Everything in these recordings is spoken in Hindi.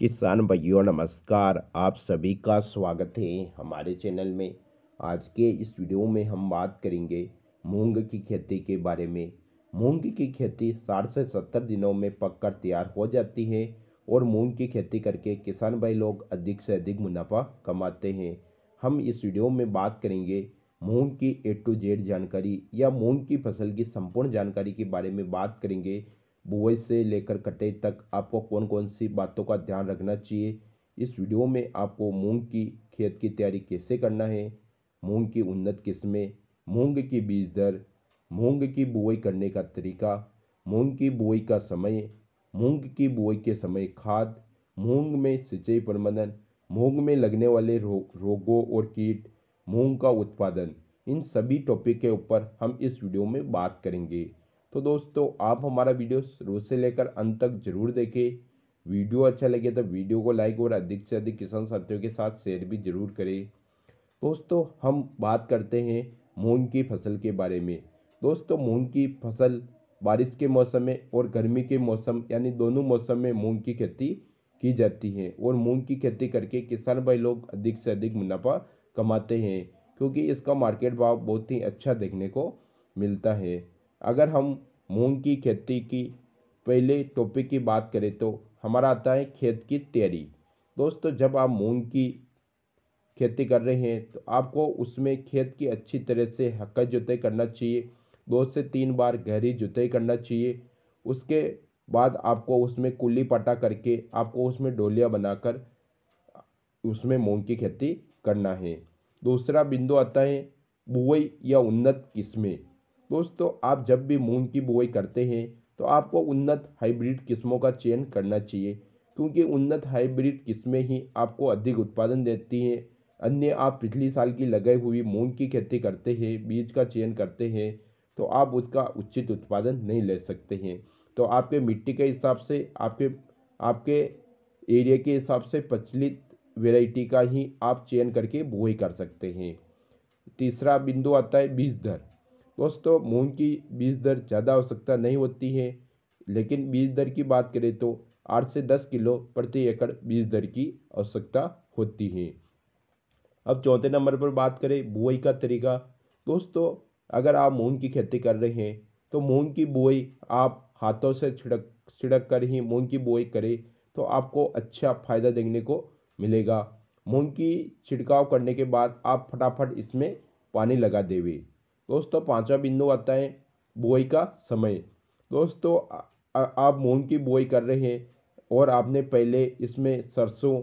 किसान भाइयों, नमस्कार। आप सभी का स्वागत है हमारे चैनल में। आज के इस वीडियो में हम बात करेंगे मूंग की खेती के बारे में। मूंग की खेती साठ से सत्तर दिनों में पककर तैयार हो जाती है और मूंग की खेती करके किसान भाई लोग अधिक से अधिक मुनाफा कमाते हैं। हम इस वीडियो में बात करेंगे मूंग की ए टू जेड जानकारी या मूंग की फ़सल की संपूर्ण जानकारी के बारे में बात करेंगे। बुआई से लेकर कटाई तक आपको कौन कौन सी बातों का ध्यान रखना चाहिए? इस वीडियो में आपको मूंग की खेत की तैयारी कैसे करना है? मूंग की उन्नत किस्में मूंग की बीज दर मूंग की बुआई करने का तरीका मूंग की बुआई का समय मूंग की बुआई के समय खाद मूंग में सिंचाई प्रबंधन मूंग में लगने वाले रो, रोगों और कीट मूंग का उत्पादन। इन सभी टॉपिक के ऊपर हम इस वीडियो में बात करेंगे। तो दोस्तों, आप हमारा वीडियो शुरू से लेकर अंत तक ज़रूर देखें। वीडियो अच्छा लगे तो वीडियो को लाइक और अधिक से अधिक किसान साथियों के साथ शेयर भी ज़रूर करें। दोस्तों, हम बात करते हैं मूंग की फ़सल के बारे में। दोस्तों, मूंग की फ़सल बारिश के मौसम में और गर्मी के मौसम, यानी दोनों मौसम में मूंग की खेती की जाती है और मूंग की खेती करके किसान भाई लोग अधिक से अधिक मुनाफा कमाते हैं, क्योंकि इसका मार्केट भाव बहुत ही अच्छा देखने को मिलता है। अगर हम मूंग की खेती की पहले टॉपिक की बात करें तो हमारा आता है खेत की तैयारी। दोस्तों, जब आप मूंग की खेती कर रहे हैं तो आपको उसमें खेत की अच्छी तरह से हक्का जुताई करना चाहिए। दो से तीन बार गहरी जुताई करना चाहिए। उसके बाद आपको उसमें कुल्ली पटा करके आपको उसमें डोलियाँ बनाकर उसमें मूंग की खेती करना है। दूसरा बिंदु आता है बुआई या उन्नत किस्में। दोस्तों, आप जब भी मूंग की बुआई करते हैं तो आपको उन्नत हाइब्रिड किस्मों का चयन करना चाहिए, क्योंकि उन्नत हाइब्रिड किस्में ही आपको अधिक उत्पादन देती हैं। अन्य आप पिछली साल की लगाई हुई मूंग की खेती करते हैं, बीज का चयन करते हैं तो आप उसका उचित उत्पादन नहीं ले सकते हैं। तो आपके मिट्टी के हिसाब से, आपके आपके एरिया के हिसाब से प्रचलित वेराइटी का ही आप चयन करके बुआई कर सकते हैं। तीसरा बिंदु आता है बीज दर दोस्तों, मूंग की बीज दर ज़्यादा आवश्यकता नहीं होती है, लेकिन बीज दर की बात करें तो आठ से दस किलो प्रति एकड़ बीज दर की आवश्यकता होती है। अब चौथे नंबर पर बात करें बुआई का तरीका। दोस्तों, अगर आप मूंग की खेती कर रहे हैं तो मूंग की बुआई आप हाथों से छिड़क छिड़क कर ही मूंग की बुआई करें तो आपको अच्छा फ़ायदा देखने को मिलेगा। मूंग की छिड़काव करने के बाद आप फटाफट इसमें पानी लगा देवे। दोस्तों, पांचवा बिंदु आता है बुआई का समय। दोस्तों आप मूंग की बुआई कर रहे हैं और आपने पहले इसमें सरसों,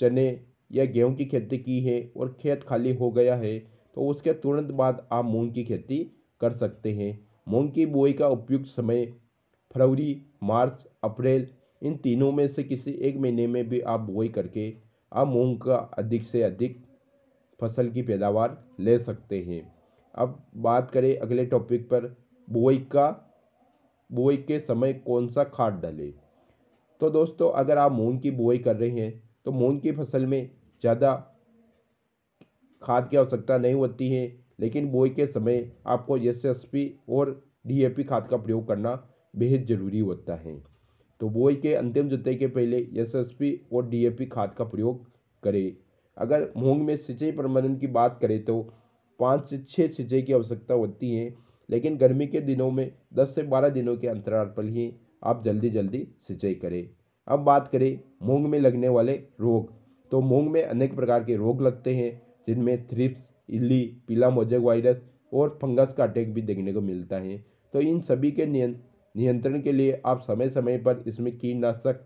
चने या गेहूँ की खेती की है और खेत खाली हो गया है तो उसके तुरंत बाद आप मूंग की खेती कर सकते हैं। मूंग की बुआई का उपयुक्त समय फरवरी, मार्च, अप्रैल, इन तीनों में से किसी एक महीने में भी आप बुआई करके आप मूंग का अधिक से अधिक फ़सल की पैदावार ले सकते हैं। अब बात करें अगले टॉपिक पर बुआई का बुआई के समय कौन सा खाद डालें? तो दोस्तों, अगर आप मूंग की बुआई कर रहे हैं तो मूंग की फ़सल में ज़्यादा खाद की आवश्यकता नहीं होती है, लेकिन बुआई के समय आपको एस पी और डीएपी खाद का प्रयोग करना बेहद ज़रूरी होता है। तो बुआई के अंतिम जुताई के पहले एस पी और डीएपी खाद का प्रयोग करें। अगर मूंग में सिंचाई प्रबंधन की बात करें तो पाँच से छः सिंचाई की आवश्यकता होती है, लेकिन गर्मी के दिनों में दस से बारह दिनों के अंतराल पर ही आप जल्दी जल्दी सिंचाई करें। अब बात करें मूंग में लगने वाले रोग। तो मूंग में अनेक प्रकार के रोग लगते हैं, जिनमें थ्रिप्स, इल्ली, पीला मोजक वायरस और फंगस का अटैक भी देखने को मिलता है। तो इन सभी के नियंत्रण के लिए आप समय समय पर इसमें कीटनाशक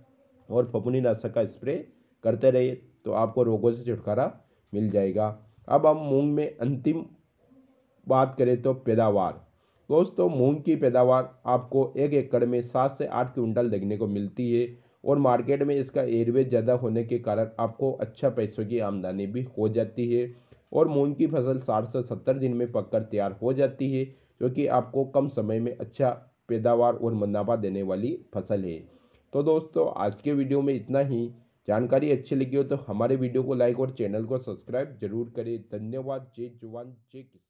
और फफूंदी नाशक का स्प्रे करते रहे तो आपको रोगों से छुटकारा मिल जाएगा। अब हम मूंग में अंतिम बात करें तो पैदावार। दोस्तों, मूंग की पैदावार आपको एक एकड़ में सात से आठ क्विंटल देखने को मिलती है और मार्केट में इसका एयरवेज ज़्यादा होने के कारण आपको अच्छा पैसों की आमदनी भी हो जाती है और मूंग की फ़सल साठ से सत्तर दिन में पककर तैयार हो जाती है, जो कि आपको कम समय में अच्छा पैदावार और मुनाफा देने वाली फ़सल है। तो दोस्तों, आज के वीडियो में इतना ही। जानकारी अच्छी लगी हो तो हमारे वीडियो को लाइक और चैनल को सब्सक्राइब ज़रूर करें। धन्यवाद। जय जवान। जय किसान।